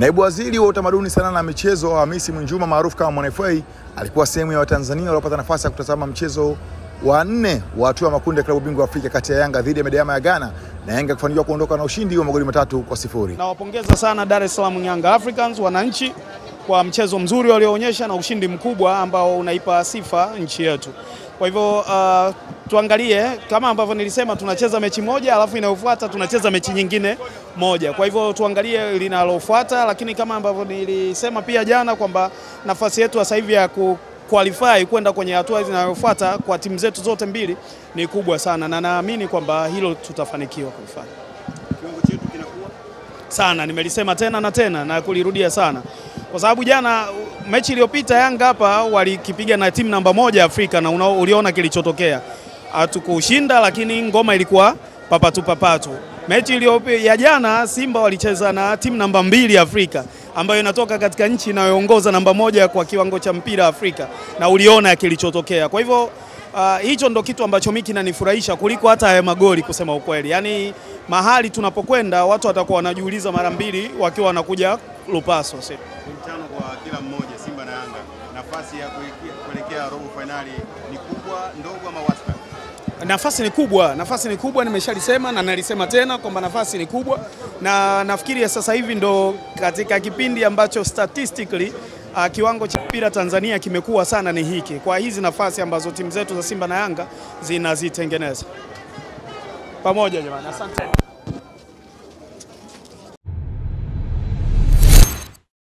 Naibu Waziri wa Utamaduni, Sanaa na Michezo Hamisi Mwinjuma maarufu kama Mwana alikuwa sehemu ya Watanzania waliopata nafasi ya kutazama mchezo wa nne wa hatua ya makundi ya klabu bingwa Afrika kati ya Yanga dhidi ya Medeama ya Ghana na Yanga kufanikiwa kuondoka na ushindi wa magoli matatu kwa sifuri. Nawapongeza sana Dar es Salaam Yanga Africans wananchi kwa mchezo mzuri walioonyesha na ushindi mkubwa ambao unaipa sifa nchi yetu. Kwa hivyo uh, tuangalie kama ambavyo nilisema, tunacheza mechi moja alafu inayofuata tunacheza mechi nyingine moja. Kwa hivyo tuangalie linalofuata, lakini kama ambavyo nilisema pia jana kwamba nafasi yetu sasa hivi ya ku qualify kwenda kwenye hatua zinazofuata kwa timu zetu zote mbili ni kubwa sana, na naamini kwamba hilo tutafanikiwa kulifanya. Kiwango chetu kinakuwa sana, nimelisema tena na tena na kulirudia sana, kwa sababu jana mechi iliyopita Yanga hapa walikipiga na timu namba moja Afrika na uliona kilichotokea. Hatukushinda, lakini ngoma ilikuwa papatu papatu. Mechi iliyopita ya jana Simba walicheza na timu namba mbili Afrika ambayo inatoka katika nchi inayoongoza namba moja kwa kiwango cha mpira Afrika na uliona kilichotokea. Kwa hivyo uh, hicho ndo kitu ambacho mimi kinanifurahisha kuliko hata haya magoli kusema ukweli. Yaani mahali tunapokwenda watu watakuwa wanajiuliza mara mbili wakiwa wanakuja Lupaso. Mtano kwa kila mmoja, Simba na Yanga, nafasi ya kuelekea robo fainali ni kubwa, ndogo ama wastani? Nafasi ni kubwa, nafasi ni kubwa, nimeshalisema na nalisema tena kwamba nafasi ni kubwa, na nafikiri sasa hivi ndo katika kipindi ambacho statistically uh, kiwango cha mpira Tanzania kimekuwa sana ni hiki, kwa hizi nafasi ambazo timu zetu za Simba na Yanga zinazitengeneza pamoja. Jamani, asante.